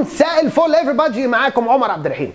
مساء الفل everybody. معاكم عمر عبد الرحيم.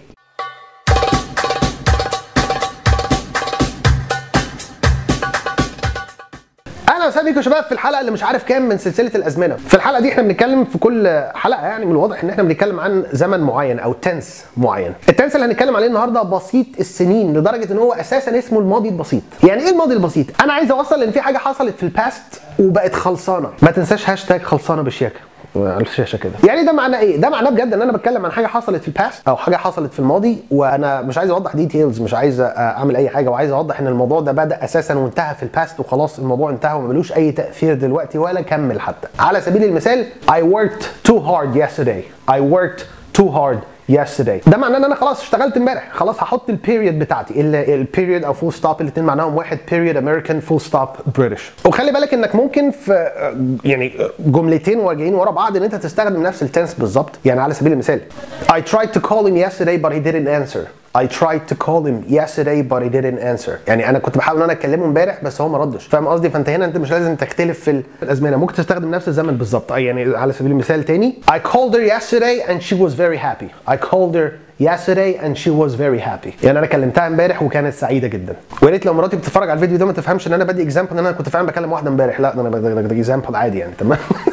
أهلا وسهلا بيكم يا شباب في الحلقة اللي مش عارف كام من سلسلة الأزمنة. في الحلقة دي إحنا بنتكلم في كل حلقة يعني من الواضح إن إحنا بنتكلم عن زمن معين أو tense معين. ال tense اللي هنتكلم عليه النهارده بسيط لسنين لدرجة إن هو أساسا اسمه الماضي البسيط. يعني إيه الماضي البسيط؟ أنا عايز أوصل إن في حاجة حصلت في ال past وبقت خلصانة. ما تنساش هاشتاج خلصانة بشياكة. على الشاشه كده. يعني ده معناه إيه؟ ده معناه بجد إن أنا بتكلم عن حاجة حصلت في ال past أو حاجة حصلت في الماضي وأنا مش عايز أوضح details مش عايز أعمل أي حاجة وعايز أوضح إن الموضوع ده بدأ أساسا وانتهى في ال past وخلاص الموضوع انتهى وملوش أي تأثير دلوقتي ولا كمل حتى. على سبيل المثال I worked too hard yesterday. I worked too hard. Yesterday. ده معناه إن أنا خلاص اشتغلت امبارح. خلاص هحط ال period بتاعتي. ال period أو full stop الاثنين معناهم واحد. period American full stop بريتش وخلي بالك إنك ممكن في يعني جملتين واجعين ورا بعض إن أنت تستخدم نفس التنس بالظبط. يعني على سبيل المثال I tried to call him yesterday but he didn't answer. I tried to call him yesterday but he didn't answer. يعني أنا كنت بحاول إن أنا أكلمه امبارح بس هو ما ردش. فاهم قصدي؟ فأنت هنا أنت مش لازم تختلف في الأزمنة. ممكن تستخدم نفس الزمن بالظبط. يعني على سبيل المثال تاني I called her yesterday and she was very happy. I called her yesterday and she was very happy. يعني أنا كلمتها امبارح وكانت سعيدة جدا. ويا ريت لو مراتي بتتفرج على الفيديو ده ما تفهمش إن أنا بدي example إن أنا كنت فعلا بكلم واحدة امبارح. لا ده أنا بدي example عادي يعني تمام؟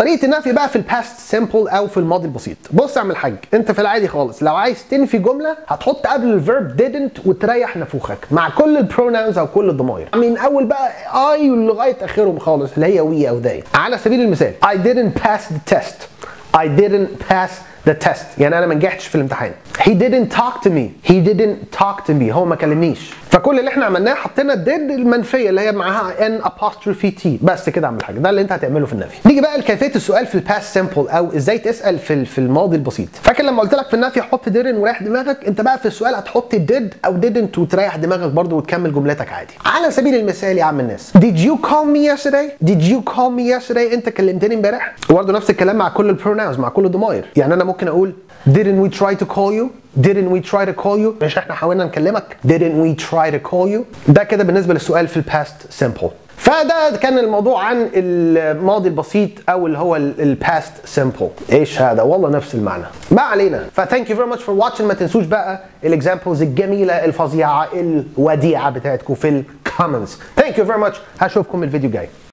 طريقة النفي بقى في ال past simple أو في الماضي البسيط. بص يا عم الحاج أنت في العادي خالص لو عايز تنفي جملة هتحط قبل ال verb didn't وتريح نفوخك مع كل ال pronouns أو كل الضمائر من أول بقى I لغاية آخرهم خالص اللي هي we أو they. على سبيل المثال I didn't pass the test. I didn't pass the test. يعني أنا ما نجحتش في الامتحان. He didn't talk to me. He didn't talk to me. هو ما كلمنيش. فكل اللي إحنا عملناه حطينا did المنفية اللي هي معاها n apostrophe t. بس كده أعمل حاجة. ده اللي أنت هتعمله في النفي. نيجي بقى لكيفية السؤال في ال past simple أو إزاي تسأل في في الماضي البسيط. فاكر لما قلت لك في النفي حط didn't وريح دماغك؟ أنت بقى في السؤال هتحط did أو didn't وتريح دماغك برضو وتكمل جملتك عادي. على سبيل المثال يا عم الناس. Did you call me yesterday? Did you call me yesterday? أنت كلمتني امبارح؟ وبرضه نفس الكلام مع كل ال pronouns مع كل الضمائر يعني أنا ممكن أقول didn't we try to call you? Didn't we try to call you? مش إحنا حاولنا نكلمك. Didn't we try to call you? ده كده بالنسبة للسؤال في ال past simple فده كان الموضوع عن الماضي البسيط أو اللي هو ال past simple إيش هذا؟ والله نفس المعنى. ما علينا. ف thank you very much for watching ما تنسوش بقى ال examples الجميلة الفظيعة الوديعة بتاعتكم في ال comments thank you very much هشوفكم الفيديو الجاي.